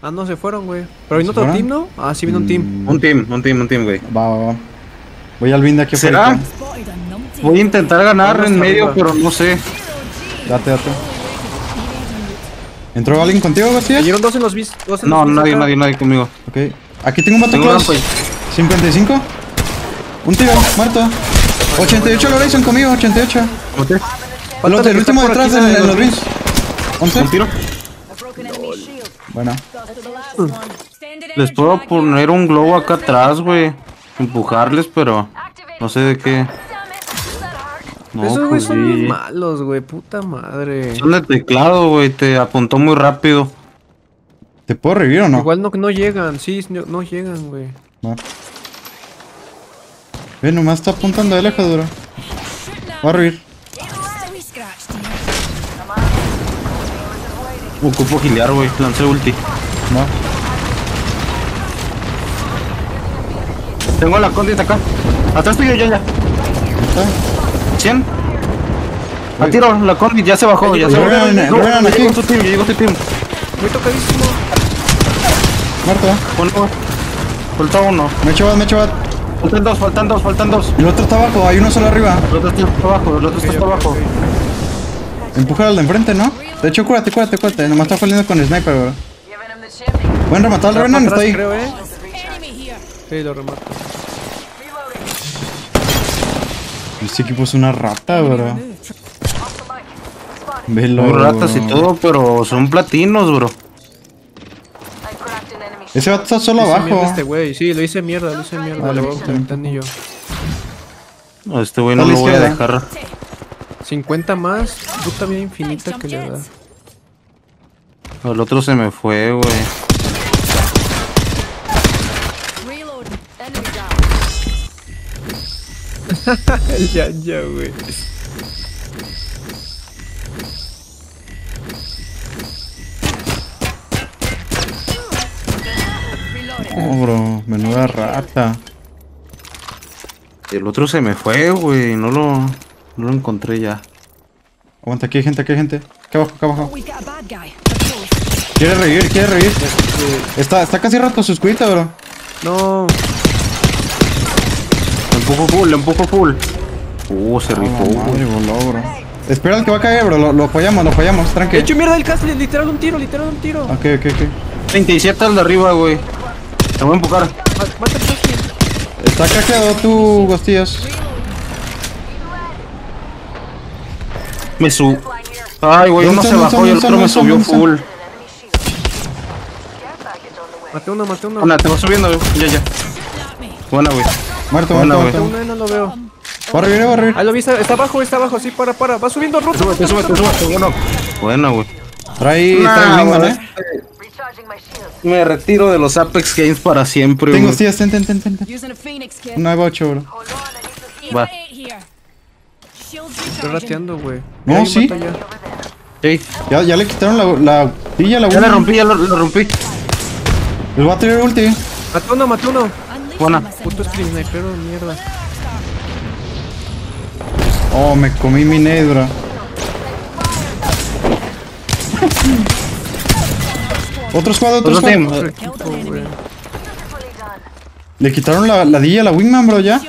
Ah, no, se fueron, güey. Pero vino ¿Se otro fueron? team, ¿no? Ah, sí vino un team. Un team, un team, un team, güey. Va, va, va. Voy al bin de aquí ¿Será? afuera. Voy a intentar ganar en medio, arriba. pero no sé. Date, date. ¿Entró alguien contigo, García? Cayeron dos en los bis. Dos en No, los nadie, nadie, nadie conmigo. Ok. Aquí tengo un vato Tengo close. rampa ahí. 55. Un tiro, muerto. 88 lo hizo conmigo, 88. Maté. Los Falta del que último detrás en, en los bis. bins. 11. Un tiro. Bueno. Les puedo poner un globo acá atrás, güey. Empujarles, pero no sé de qué. No, Esos güey pues son muy sí. malos, güey. Puta madre. Son de teclado, güey. Te apuntó muy rápido. ¿Te puedo revivir o no? Igual no, no llegan, sí, no, no llegan, güey. Va. Ve, nomás está apuntando de lejos, duro. Va a revivir. Ocupo gilear, güey. Lancé ulti. Va. Tengo la condita acá. Atrás tuyo, ya, ya. Está. 100. A tiro, la condi ya se bajó, ya se bajó. Aquí. llegó tu team, ya llegó tu team. Muy tocadísimo. Muerto. Uno. Falta uno. Me echo bat, me echo bat. Faltan dos, faltan dos, faltan dos. El otro está abajo, hay uno solo arriba. El otro está abajo, el otro está abajo. Empuja al de enfrente, ¿no? De hecho, cúrate, cúrate, cúrate. Nomás está peleando con sniper, bro. Buen rematar al Renan, está ahí. creo, eh. Sí, lo remato. Este equipo es una rata, bro. Velo. Muy ratas y todo, pero son platinos, bro. Ese vato está solo abajo. Este güey, sí, lo hice mierda, lo hice mierda. Vale, le voy a yo. A este güey no lo voy a dejar. 50 más, puta vida infinita que le da. El otro se me fue, güey. Ya, ya, güey. Oh, bro. Menuda rata. El otro se me fue, güey. No lo, no lo encontré ya. Aguanta, aquí hay gente, aquí hay gente. Acá abajo, acá abajo. Quiere revivir, quiere revivir. Está, está casi roto su escuita, bro. No, Le empujo full, le empujo full. Uh, se Oh, rifó, madre, güey. voló, bro. Espera al que va a caer, bro. Lo, lo apoyamos, lo apoyamos, he tranqui. hecho mierda el castle, literal un tiro, literal un tiro. Ok, ok, ok. 37 al de arriba, güey. Te voy a empujar. Mata. Está craqueado tu Gostillas. Me su. Ay, güey, ¿Dónde uno se están? bajó y el ¿Dónde otro me subió full. Maté uno, maté uno. Buena, te va subiendo, güey. Ya, ya. Buena, güey. Muerto, muerto, güey. muerto. Uno, no lo veo. Va a revivir, va a revivir. Ahí lo vi, está, abajo, está abajo, sí, para, para. Va subiendo roto. Súbete, súbete, súbete. Bueno. Buena, güey. Trae, trae Wingman, güey, eh. Me retiro de los Apex Games para siempre, Tengo güey. Gostillas, ten, ten, ten, ten. ten. Using a phoenix kit. 9-8, bro. Va. Estoy rateando, güey. No, sí. Sí. Ya, ya le quitaron la, la tilla, la Ya le Wingman. rompí, ya lo, lo rompí. Les va a tirar ulti. Maté uno, maté uno. Buena. Puto screen sniper, mierda. Oh, me comí mi bro. Otro squad, otro Otro squad. Le quitaron la, la dilla a la Wingman, bro, ya.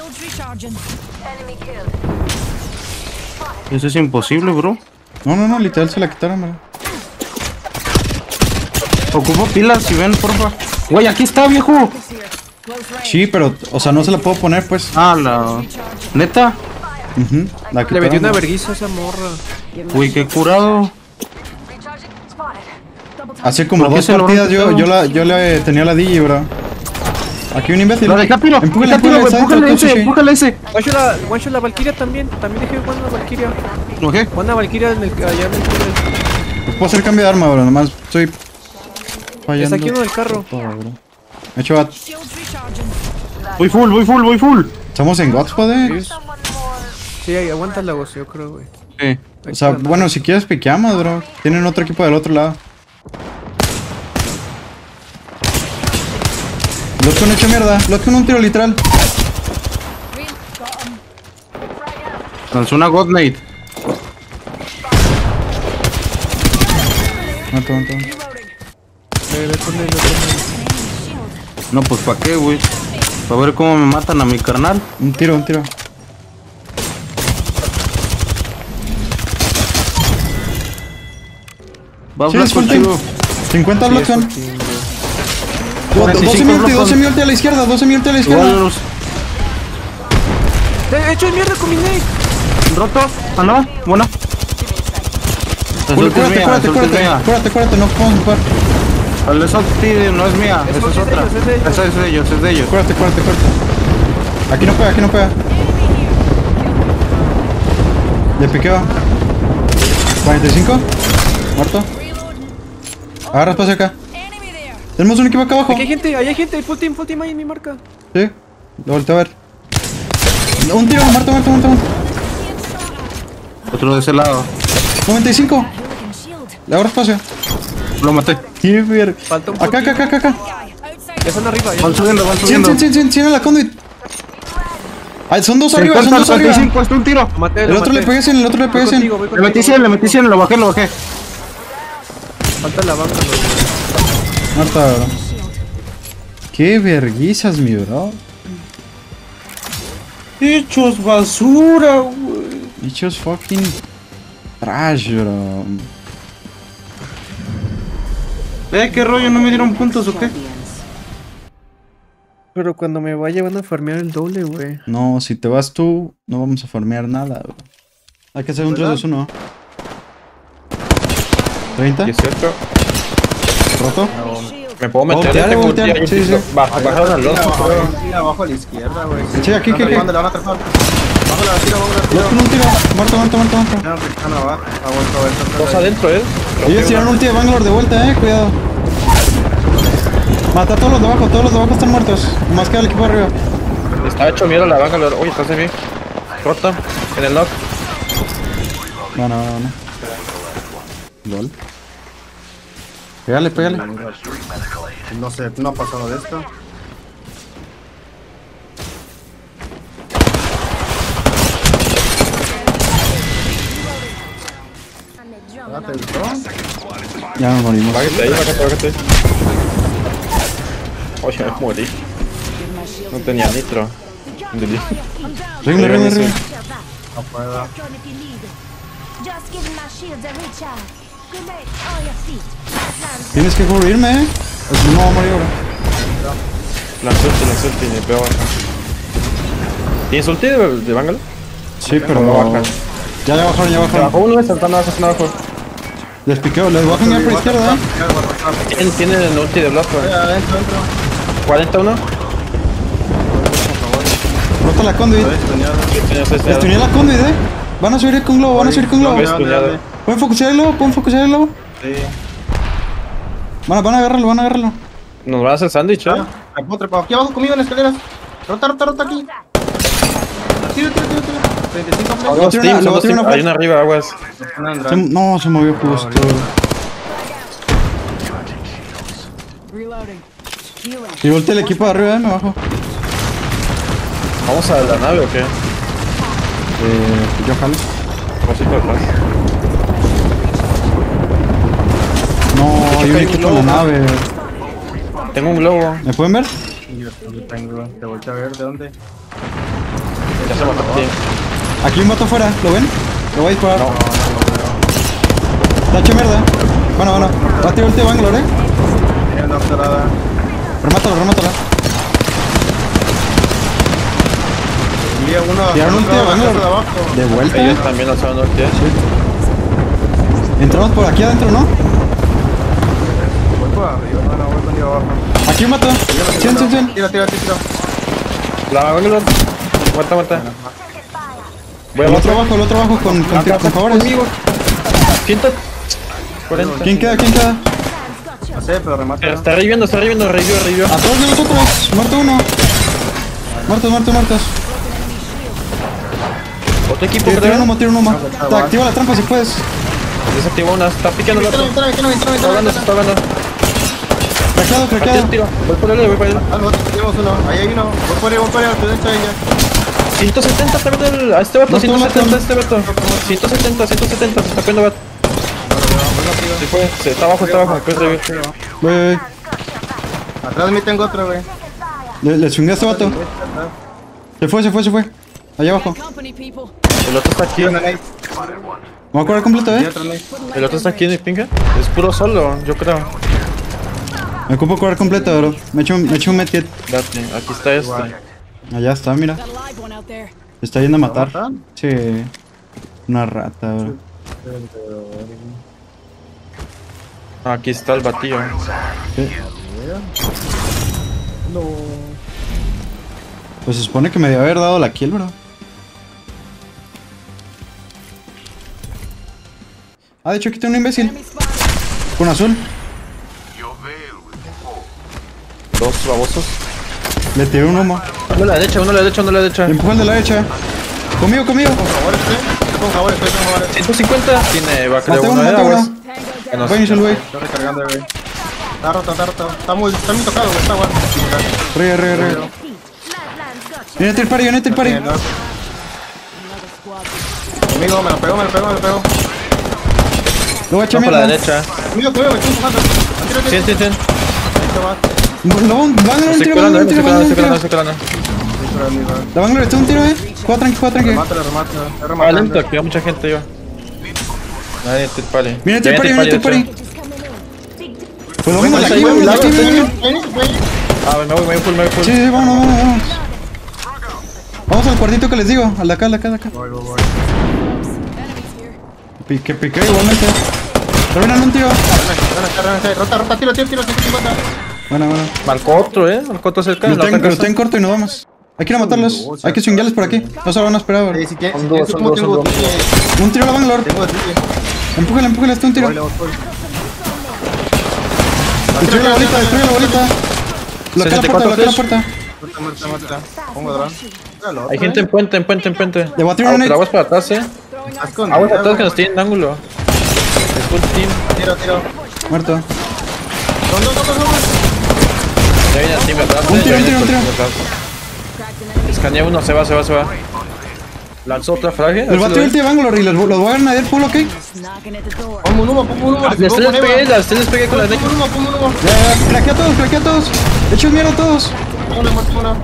Eso es imposible, bro. No, no, no, literal se la quitaron, bro. Ocupo pilas, si ven, porfa. Güey, aquí está, viejo. Sí, pero, o sea, no se la puedo poner, pues. Ah, la. Neta. La Le metí una verguiza a esa morra. Uy, qué curado. Hace como ¿Por qué dos partidas yo, yo, la, yo le tenía la digi, bro. Aquí un imbécil. La de Capiro. Empújale, empújale, ese, empújale ese. One shot la, Valkyria también. También dejé one la Valkyria. Ok. One la Valkyria en el, allá en el túnel. Puedo hacer cambio de arma, bro. Nomás estoy fallando. Está aquí uno del carro. todo, bro. Me hecho bat. Voy full, voy full, voy full. Estamos en Godspot, eh. Sí, Sí, ahí, aguanta la voz, yo creo, güey. Sí. O sea, bueno, si quieres piqueamos, bro. Tienen otro equipo del otro lado. Los con hecho mierda. Los con un tiro literal. Lanzó una Godnate. Mato, mato. él. No, pues ¿para qué, güey? Para ver cómo me matan a mi carnal. Un tiro, un tiro. Va es full contigo. team. 50 Sí, blocks son. 12 mi ulti, blocks 12 mi ulti a la izquierda, 12 mi ulti a la izquierda. Igual ¡Eh, hecho de mierda con mi nade! roto. Ah, no. Bueno. Cúrate, mía. cúrate, cúrate, no podemos jugar. Esa ulti no es mía, Es esa es de otra. ellos, es de ellos. Esa es de ellos, es de ellos. Cúrate, cúrate, cúrate. Aquí no pega, aquí no pega. Le piqueo. 45. Muerto. Agarra espacio acá. Tenemos un equipo acá abajo. Aquí hay gente, ahí hay gente, hay full team, full team ahí en mi marca. Sí. Lo volteo a ver. Un tiro, muerto, muerto, muerto. muerto. Otro de ese lado. 95. Le abro espacio. Lo maté. Qué ver- Acá, acá, acá, acá, acá. Ya están arriba, ya. Van subiendo, van 100, subiendo. 100, 100, 100, 100 en la conduit. Ay, son dos arriba, son 50, dos arriba. 45, está un tiro. Maté, El otro le maté. pegué 100, el otro le pegué 100. contigo, voy Le metí contigo. 100, le metí 100, lo bajé, lo bajé. Falta la banca. Muerta, bro. Qué verguizas, mi bro. Hechos basura, güey. Bichos fucking trash, bro. Eh, qué rollo, no me dieron puntos o qué. Pero cuando me vaya van a farmear el doble, güey. No, si te vas tú, no vamos a farmear nada, bro. Hay que hacer un 3 2 1 30. 18. Roto. ¿Me puedo meter? Voltear, Tengo sí, sí. Baja- Bajaron al otro. abajo a la izquierda, güey. Sí, aquí, aquí, aquí. Bajo la tira, bajo la tiro. Muerto, muerto, muerto, muerto. No, están abajo. Ah, vuelta, vuelta, Dos adentro, ¿eh? Ellos tiraron ulti de Bangalore de vuelta, eh. Cuidado. Mata a todos los de abajo, todos los de abajo están muertos. Más que el equipo de arriba. Está hecho mierda la banca. lo- Uy, estás en mí. Rota. En el knock. No, no, no, no. LOL. Pégale, pégale. No sé, no ha pasado de esto. ¿Ya te gustó? Ya nos morimos. Bájate ahí, bájate, bájate. Oye, me morí. No tenía nitro. Entendí. Ringle, ringle, ringle. No puedo. Just give my shields a recharge. Grenade on your feet. Tienes que cubrirme, eh. O si no, va a morir ahora. Lanzó ulti, lanzó ulti, ni pego baja. ¿Tienes ulti de, de Bangalore? Sí, pero no bajan. Ya, ya bajaron, ya bajaron. uno, está nada, está abajo. Les piqueo, les bajan ya por izquierda, eh. Tienen, tienen el ulti de Blood, güey. Adentro, adentro. 41. Rota la conduit. Estuneé la conduit, eh. Van a subir con globo, van a subir con globo. ¿Pueden focusear el globo? ¿Pueden focusear el globo? Sí. Van a, van a agarrarlo, van a agarrarlo. Nos van a hacer sándwich, ¿eh? Me puedo trepar. Aquí abajo conmigo en las escaleras. Rota, rota, rota aquí. Tiro, tiro, tiro, tiro. 35 voy a Dos tirar teams, una- Hay una arriba, aguas. Se- no, se movió justo. Y voltea el equipo de arriba, eh, me bajo. ¿Vamos a la nave o qué? Eh, yo jalo. Vamos a ir para atrás. No, hay un equipo en la nave. Tengo un globo. ¿Me pueden ver? Yo tengo. Te volteé a ver de dónde. Ya se mató aquí. Aquí un vato afuera, ¿lo ven? Lo voy a disparar. No. Está hecho mierda. Bueno, bueno. Va a tirar el de Bangalore, eh. Tiene una dorada. Remátalo, uno. Tiraron un tío Bangalore. de vuelta. Ellos también lanzaron ulti. ¿eh? Entramos por aquí adentro, ¿no? Por arriba, no, no, voy contigo abajo. Aquí un vato. 100, 100, 100. Tira, tira, tira. La Bangalore. Muerta, muerta. Voy El otro abajo. el otro abajo con, con, con favores. Conmigo. 140. ¿Quién queda? ¿Quién queda? No sé, pero remata. Está reviviendo, está reviviendo, revivió, revivió. Atrás de nosotros. Muerto uno. Muertos, muertos, muertos. Otro equipo, Tira, tira un creo. humo, tira un humo. Te activa la trampa si puedes. Desactivó una, está picando el otro. Está entra. está ahogando. El tiro. Voy por él, voy por él. Ah, nosotros tenemos uno. Ahí hay uno. Voy por ahí, voy por ahí, al derecho de ella. 170 está el, a este vato, No, tú, no, 170 tú. a este vato. 170, 170, se está poniendo vato. Sí fue, se- está abajo, está abajo, voy. Atrás de mí tengo otro, güey. Le, le swingué a este vato. Se fue, se fue, se fue. Allá abajo. El otro está aquí, Vamos a correr completo, eh. el otro está aquí en mi pinga. Es puro solo, yo creo. Me ocupo correr completo, bro. Me echo, un- me echo un medkit. Date, aquí está este. Allá está, mira. Se está yendo a matar. Sí. Una rata, bro. Aquí está el batillo. Pues se supone que me debió haber dado la kill, bro. Ah, de hecho aquí tengo un imbécil. Con azul. Babosos. Le tiré un humo. Uno a la derecha, uno a la derecha, uno a la derecha. De la derecha. Conmigo, conmigo. Estoy. Con favor, estoy con favor. 150. Tiene, va a Maté crear uno, uno de uno. No, Voy, el güey. Estoy recargando, güey. Está roto, está roto. Está muy, está muy tocado, güey. Está guapo. Ríe, ríe. Viene el party, viene el party. Conmigo, me lo pegó, me lo pegó, me lo pegó. Lo voy a echar por la derecha. Conmigo, conmigo, me estoy empujando. Tiro, tiro, Sí, sí, sí. Ahí te va. Lo van a dar un tiro, van a eh, un me tiro, van a un tiro. estoy. La Bangalore, está un tiro, eh. Juega tranqui, juega tranqui. Remátalo, remátalo. Ah, lento, aquí va mucha gente yo. Nadie te pare. Party. hecho. Just coming in. Big Pues lo vamos aquí, vamos aquí. Ah, me voy, me voy full, me voy full. Sí, sí, vámonos, vámonos, vámonos. Vamos al cuartito que les digo, al de acá, al de acá, al de acá. Voy, voy, voy. Pique, pique, igualmente. Terminan un acá. Rota, rota, tiro, tiro, tiro, 150. Bueno, bueno. Marcó otro, eh. Marcó otro cerca. en Lo otra lo tengo corto y nos vamos. Hay que ir a matarlos. Hay que swingarles por aquí. No se lo van a esperar. Eh, si dos, dos, dos. triple. Un tiro a la Bangalore. Tengo triple. Empújale, empújale, está un tiro. Destruye la bolita, destruye la bolita. Bloquea la puerta, 64 bloquea la puerta. Muerta, muerta, muerta. Pongo dron. Míralo, Hay gente eh. en puente, en puente, en puente. Le voy a tirar un aguas para atrás, eh. Aguas atrás que nos tienen en ángulo. Es full team. Tiro, tiro. Muerto. Dos, dos, dos, dos, Ya viene el team atrás. Un eh, tiro, un tiro, un el tiro. Escanea uno, se va, se va, se va. Lanzó otra frage. Les voy a tirar el Bangalore y los, los voy a ganar full, ok. Pongo un humo, pongo un humo. Les pongo un les pegué, humo. las les pegué con la Pongo neck. un humo, pongo un humo. Craquea a todos, craquea a todos. Echen mierda a todos. Pongo una, pongo una.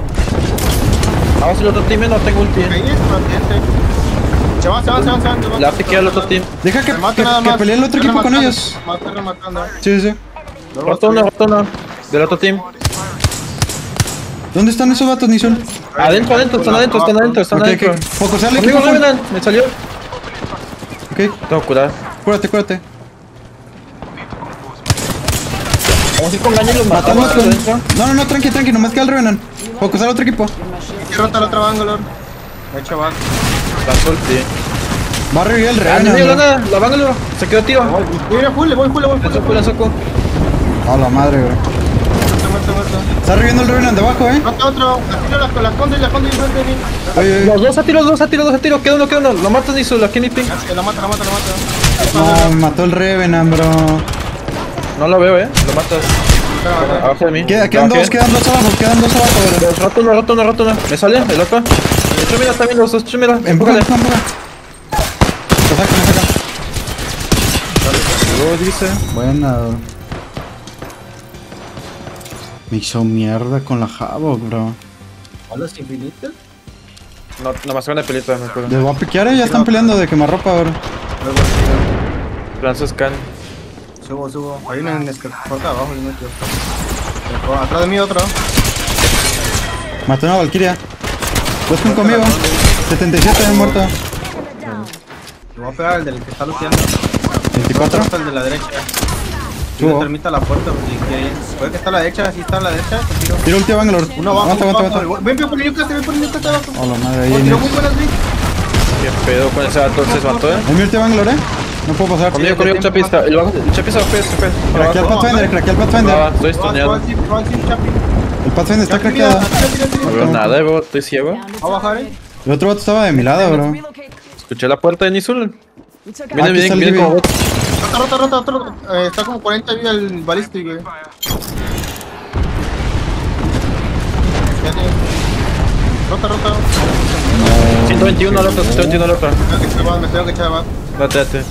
Vamos al otro team, eh, no tengo ulti. Paciente. Se van, se van, se van, se van. se van. La piqué al otro team. Deja que, que, nada que más. pelee el otro equipo con ellos. Estoy rematando. Sí, sí. Uno, estoy- roto uno. Del otro team. ¿Dónde están esos vatos, Nizul? Adentro, adentro, están adentro, están adentro, están adentro. ok. Focusar al Conmigo equipo. full. Revenant, me salió. Ok, Tengo que curar. cúrate, cúrate. Vamos a ir con gaño y los Matamos matamos con... adentro. No, no, no, tranqui, tranqui, nomás queda el Revenant. Focusar al otro equipo. Que rota la otra Bangalore. Ahí, chaval. Lanzó ulti. Va a revivir el Ah, no me Revenant. nada, la Bangalore. Se quedó tiro. Voy, voy, voy, voy, bro. A la madre, bro. Muerto, muerto, muerto. Está reviviendo el Revenant debajo, eh. Rota otro. La tiro, la, la conde, la conde, enfrente de mí. Oye, oye. Los dos a tiro, los dos a tiro, dos a tiro. Queda uno, queda uno. Lo matas ni su, la Kenny Pink. La mata, la mata, la mata. No, me mató el Revenant, bro. No lo veo, eh. Lo matas. Abajo de mí. Queda, quedan dos, quedan dos abajo, quedan dos abajo, bro. Roto uno, roto uno, roto uno. Me sale, el otro. Esto mira, está bien los dos, esto mira. Empuja, Empújale. empuja, empuja. Lo saca, lo saca. Luego dice. Buena, bro. Me hizo mierda con la Havoc, bro. ¿Balas infinitas? No, nada más una pelita, me acuerdo. Les voy a piquear, eh, ya están peleando de quemarropa, bro. Lanza scan. Subo, subo. Hay una en escapada abajo y no quiero. Atrás de mí otro. Maté una Valkyria. Busquen conmigo. 77 muerto. Le voy a pegar al del que está luteando. 24. Hasta el de la derecha. Si Subo. no termita la puerta, pues. Puede que está a la derecha, si está a la derecha, tiro. Tiro ulti a Bangalore. Uno abajo, Aguanta, aguanta, aguanta. Ven, ven por el Newcastle, ven por el Newcastle abajo. Oh, la madre, ahí Oh, tiró el- muy buenas, Vic. ¿Qué pedo con ese vato? Se mató, eh. Mi ulti a Bangalore, eh. No puedo pasar. Conmigo, conmigo, Chapi está. El el Chapi se va, se fue. Craquea el Pathfinder, craquea el Va, va, Pathfinder. estoy stuneado. El Pathfinder está craqueado. No veo nada, bro. Estoy ciego. Va a bajar, eh. El otro vato estaba de mi lado, bro. Escuché la puerta de Nizul. Viene, Aquí viene, está Rota, rota, rota, rota. Eh, está como 40 vida el güey. Fíjate. Rota, rota. 121 al otro, 121 al otro. Me tengo que echar más, me tengo que echar más. Date, date.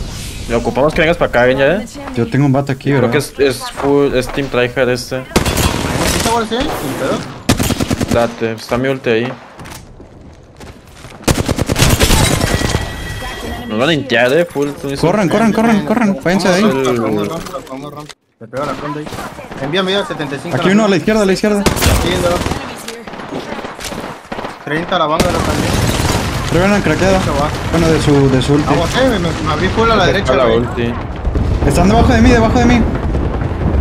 Le ocupamos que vengas para acá, ven ya, eh. Yo tengo un vato aquí, Creo bro. que es, es full, es Team Tryhard este. ¿Sí, eh? Sin pedo. Date, está mi ulti ahí. Nos van a limpiar, eh, full. Corran, corran, corran, corran. Váyanse de ahí. Me pega la conda ahí. Envía media 75. Aquí uno a la izquierda, a la izquierda. Haciendo. 30 la banda de la también. Revenan craqueado. Bueno, de su, de su ulti. Eh, me, me abrí full a la derecha, A la ulti. Están debajo de mí, debajo de mí.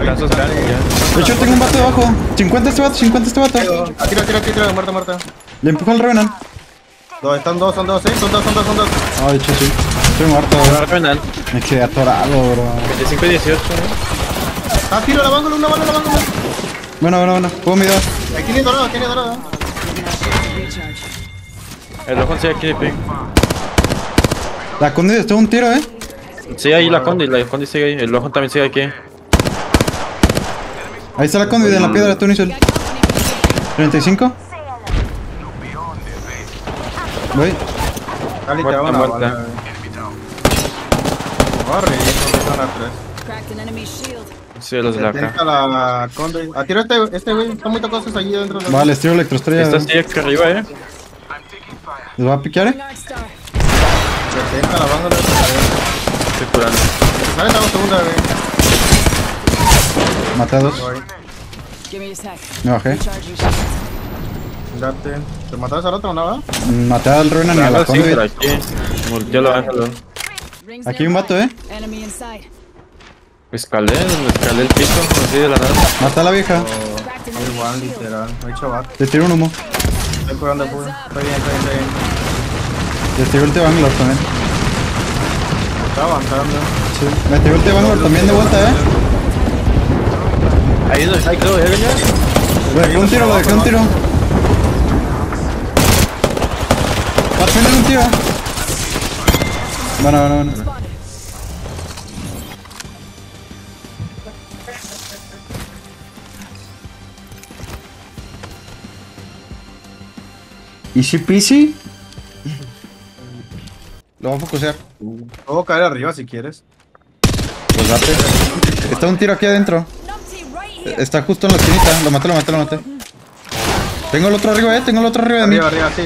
Ya. De hecho, tengo un vato debajo. 50 este vato, 50 este vato. Tira, tira, tira, tira, muerta, muerta. Le empujo al Revenant. Dos, están dos, son dos, eh, son dos, son dos, son dos. Ah, de hecho, sí. Estoy muerto, bro. Me quedé atorado, bro. 25 y 18, ¿no? Ah, tiro la bángola, una bala, la bángola. Bueno, bueno, bueno. Puedo mirar. Ahí tiene dorado, tiene dorado. El ojo sigue aquí, ping. La Condit estuvo un tiro, eh. Sí, ahí la Condi, la Condi sigue ahí. El ojo también sigue aquí. Ahí está la Condit en la piedra, tú, Nisel. 35. Voy. Cali, te una muerta. Corre, son las tres. Sí, los de la acá. 70 la conde. Ah, tiro este, este, güey. Están muy cosas allí dentro. de- Vale, les tiro electroestrella. Esta sigue aquí arriba, eh. ¿Les va a piquear, eh? Guard star. 70 la bángola. Estoy curando. Sale, estamos segunda, güey. Maté a dos. Give me a sec. Me bajé. Date. ¿Te mataste al otro o no, va? Maté al Revenant y a la Ah, aquí. Multialo, ángelo. Rings Aquí hay un vato, eh. Escalé, escalé el piso, así de la nada. Maté a la vieja. An Igual, literal. Hay chaval. Le tiro un humo. Estoy curando full. Está bien, está bien, está bien. Le tiro ulti Bangalore también. Está avanzando. Sí. Me tiró ulti Bangalore también de vuelta, eh. Ahí quedó, ya venía. Lo dejé un tiro, lo dejé un tiro. Un tiro. Bueno, bueno, bueno. Easy peasy. Lo voy a focusear. Puedo caer arriba si quieres. Pues date. Está un tiro aquí adentro. Está justo en la esquinita. Lo maté, lo maté, lo maté. Tengo el otro arriba, eh. Tengo el otro arriba de mí. Arriba, arriba, sí.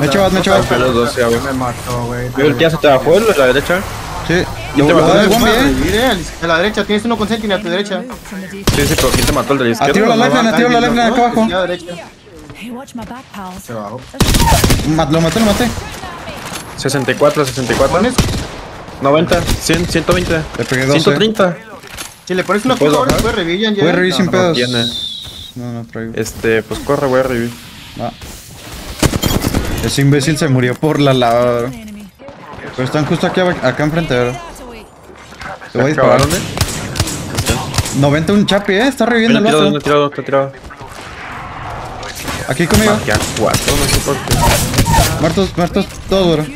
Me echo bat, me echo bat. Los dos, ya, güey. Me mató, güey. ¿Me ultias te bajó el de la derecha? Sí. ¿Quién te mató? da el bombi, eh. eh. A la derecha, tienes uno con sentinel a tu derecha. Sí, sí, pero ¿quién te mató el de la izquierda? tiro la lifeline, tiro la lifeline acá abajo. Se bajó. Lo maté, lo maté. 64, 64. Pones- 90, 100, 120. Le pegué 12. 130. Si le pones una ¿Puedo flor, bajar? puedes revivir ya. Voy a revivir sin No pedos. No, no traigo. Este, pues corre, voy a revivir. Va. Ese imbécil se murió por la lava, bro. Pero están justo aquí acá enfrente, away. Te voy a disparar. ¿Dónde? 90 un chapi, eh. Está reviviendo el tirado, vato. tirado, está tirado. Aquí conmigo. Maté a cuatro, no sé por qué. Muertos, muertos todos, bro.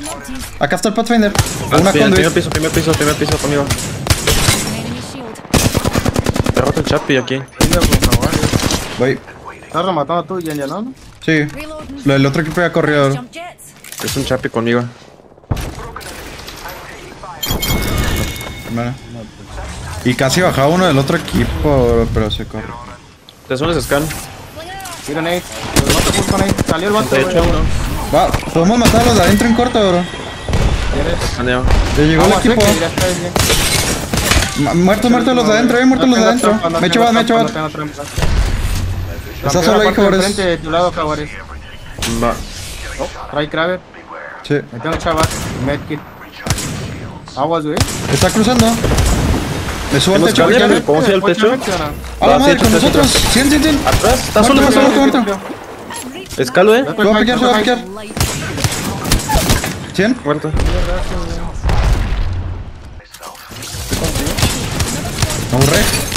Acá está el Pathfinder. Ah, Una sí, primer piso, primer piso, primer piso conmigo. Te roto el chapi aquí. Voy. Estás rematando tú, ya, ya, ¿no? Sí. Lo del otro equipo ya corrió. Es un chapi conmigo. Bueno. Y casi bajaba uno del otro equipo, bro, pero se corre. Te suenes scan. Tira Nate. Los mato justo Nate. Salió el vato. Va, podemos matar a los de adentro en corto, bro. ¿Quieres? Le llegó el equipo. ya está bien. Ma- Muertos, muertos los de adentro, eh, muertos los de adentro. Me echo me echo trampa, bat. no tengo trampa. Está Campeón, solo ahí, Jaguares. enfrente de tu lado, Jaguares. Va. Trae Kraber. Sí. Me tengo chavat. Medkit. Aguas, güey. Está cruzando. Me subo al techo. ¿Podemos ir al techo? A la Va, madre, sí, con sí, sí, nosotros. 100, 100, 100. Atrás, está solo, Muerto, está muerto, solo. Escalo, eh. Se va a piquear, se va a piquear. 100. Muerto. Me aburré.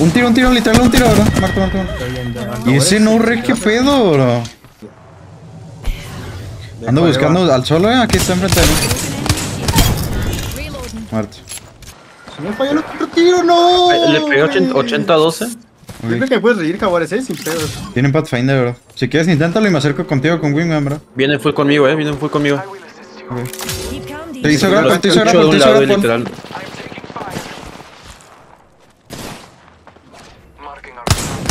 Un tiro, un tiro, literal, un tiro, bro. Muerto, muerto. Y ese no re, qué pedo, bro. Ando buscando al solo, eh. Aquí está enfrente de mí. Muerto. Si me falló el otro tiro, no. Le pegué 80, 80 12. Yo creo que puedes reír, Jaguares, eh, sin pedos. Tienen Pathfinder, bro. Si quieres, inténtalo y me acerco contigo con Wingman, bro. Vienen full conmigo, eh. Vienen full conmigo. Te hizo grapple, te hizo grapple, te hizo grapple.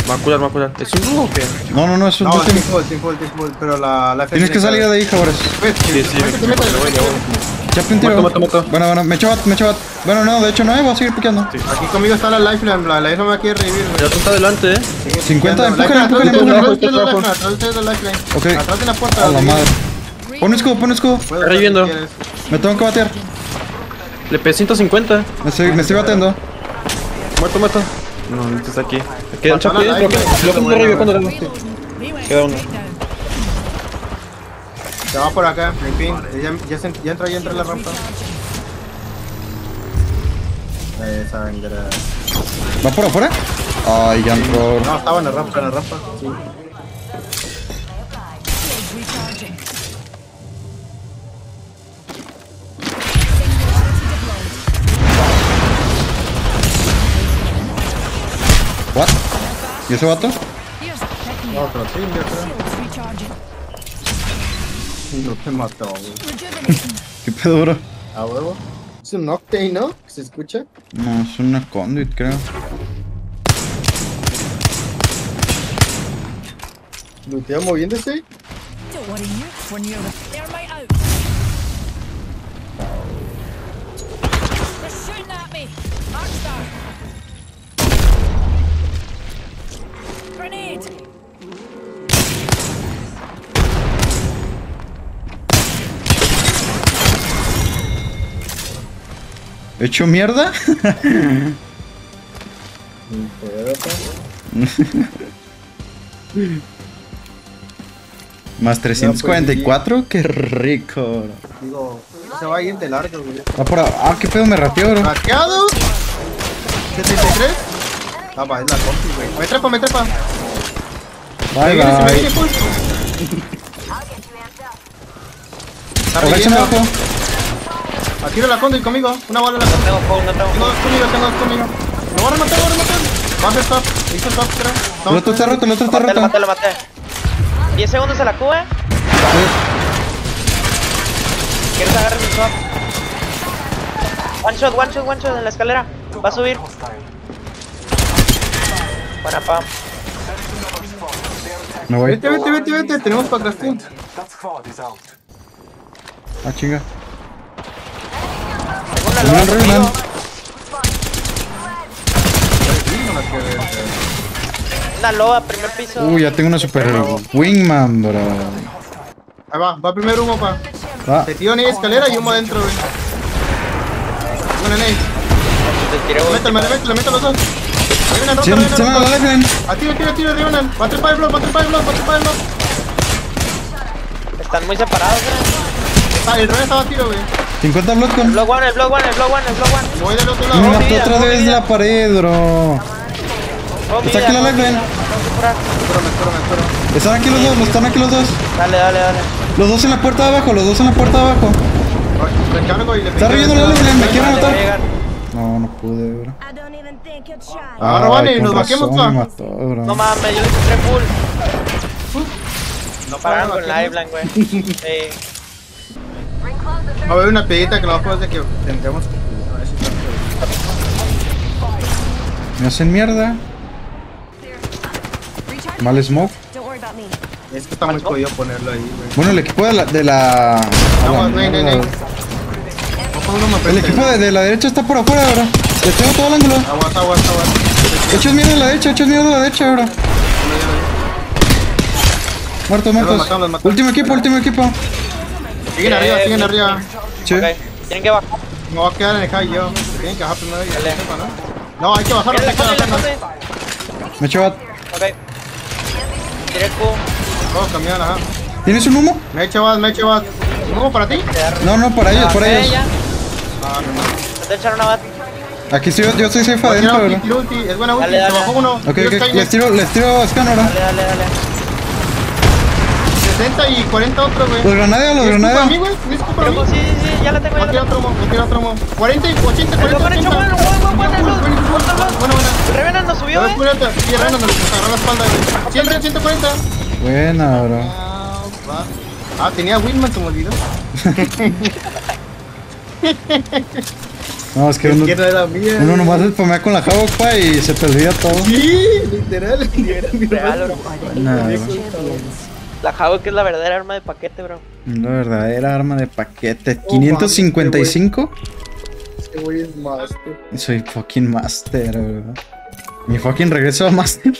Va a curar, va a curar. ¿Es un dúo o qué? No, no, no, es un No, team. team team team full, pero la, la Tienes que salir de ahí, cabres. Sí, sí. Chape un tiro. Mato, mato, mato. Bueno, bueno, me echo bat, me echo bat. Bueno, no, de hecho no, eh, voy a seguir piqueando. Aquí conmigo está la lifeline, la lifeline me quiere revivir, güey. El otro está adelante, eh. 50, La empújale, empújale, atrás de empújale. la lifeline, atrás de la lifeline. Ok. Atrás de la puerta. A la madre. Pon escudo, pon escudo. Puedo Está reviviendo. Me tengo que batear. Le pegué 150. Me estoy, me estoy bateando. Muerto, muerto. No, no está aquí. Queda un chape. la Lo lifeline. que lo que no revive cuando went Queda uno. Se va por acá, en fin. Ya, ya, se- ya entra, ya entra en la rampa. Esa vendrá. ¿Va por afuera? Ay, ya entró. No, estaba en la rampa, en la rampa. Sí. ¿Y ese vato? Otro team, yo creo. Shields recharging. No te mató, güey. ¿Qué pedo, bro? A huevo. Es un Octane, ¿no? ¿Se escucha? No, es una conduit, creo. Lutea moviéndose. Grenade. ¿Hecho mierda? Más 344, qué rico, bro. Digo, se va a ir de largo, güey. Va por a- Ah, qué pedo me rateó, bro. ¿Hackeado? ¿73? Ah, va, es la compi, güey. Me trepa, me trepa. Bye, bye. abajo. Atiro la conduit conmigo. Una bala en la conduit. Tengo fuego, no tengo Tengo dos conmigo, tengo dos conmigo. Lo voy a rematar, lo voy a rematar. Baja stop. Hizo stop, creo. El otro está roto, el otro está Maté, lo roto. maté, lo maté. 10 segundos a la cuba. ¿Quieres agarrar mi swap? One shot, one shot, one shot en la escalera. Va a subir. Buena pam. Me voy. Vete, vete, vete, vete. Tenemos para atrás, team. Ah, chinga. Tengo una loba. Una primer piso. Uy, ya tengo una super wingman, bro. Ahí va, va primero humo, pa. Va. Te tiro en escalera y humo adentro, güey. Una nade. Te tiré un- Métele, métele, métele los dos. Revienen roto, Se revienen se me roto. la lifeline. A tiro, tiro, tiro, revienen. Va a trepar el block, va a trepar el block, va a trepar el block. Están muy separados, eh. Ah, el rey estaba a tiro, güey. 50 block El con. block one, el block one, el block one, el block one. Voy del otro Me lado. mató vida, otra vez la pared, bro. Está aquí la espérame. Están aquí los dos, están aquí los dos. Dale, dale, dale. Los dos en la puerta de abajo, los dos en la puerta de abajo. Está pegué reviendo la lifeline, me quieren matar. No, no pude, bro. Ah, Ay, Vane, con nos vaquemos. No mames, yo le encontré full. No Pararon con para Liveline, güey. Sí. Va a haber una pedita que lo vamos a hacer que tendremos que. Me hacen mierda. Mal smoke. Es que está muy jodido ponerlo ahí, güey. Bueno, el equipo de la. De la... la. Ojo, uno me El equipo de, de la derecha está por afuera, bro. Les tengo todo el ángulo. Aguas, aguas, aguas. Echos mierda a la derecha, echos mierda a la derecha, bro. Muertos, muertos. Último equipo, último equipo. Siguen arriba, siguen arriba. Sí. Tienen que bajar. Me voy a quedar en el high yo. Tienen que bajar primero y ¿no? No, hay que bajar, hay que la bajar. Me echo bat. Ok. Tiré el Q. Todos cambian, ajá. ¿Tienes un humo? Me he hecho bad, me he hecho bad. ¿Cómo para ti? No, no, para ellos, para ellos. Ah, no, no. Te echaron una bat. Aquí estoy, yo estoy safe adentro, ulti, tiro ulti. Es buena ulti, Dale, se dale. bajó uno. Ok, les tiro, les tiro scan ahora. Dale, dale, dale. 60 y 40 otro, güey. Los granadeos, los ¿Tienes para mí, granadeos. Pero, sí, sí, sí, ya la tengo, ya la tengo. otro mo, otro mo. 40 y 80, El 40, block one 80. hecho, bueno, bueno, nos subió, eh. cuídate. Sí, Renan nos agarró la espalda, güey. 100, Ren, 140. Buena, bro. Ah, tenía Wilman, se me olvidó. No, es que uno, no era mía. uno nomás spamea con la Havoc, pa, y se te olvida todo. Sí, literal. Nada. La Havoc es la verdadera arma de paquete, bro. La verdadera arma de paquete. 555. Ese güey es master. Soy fucking master, bro. Mi fucking regreso a master.